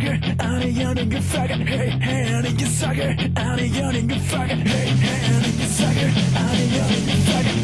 sucker, I'm a yawning good fucker, hey, hey, I'm a sucker, I'm a yawning good fucker, hey, hey, I'm a sucker, I'm a yawning good fucker.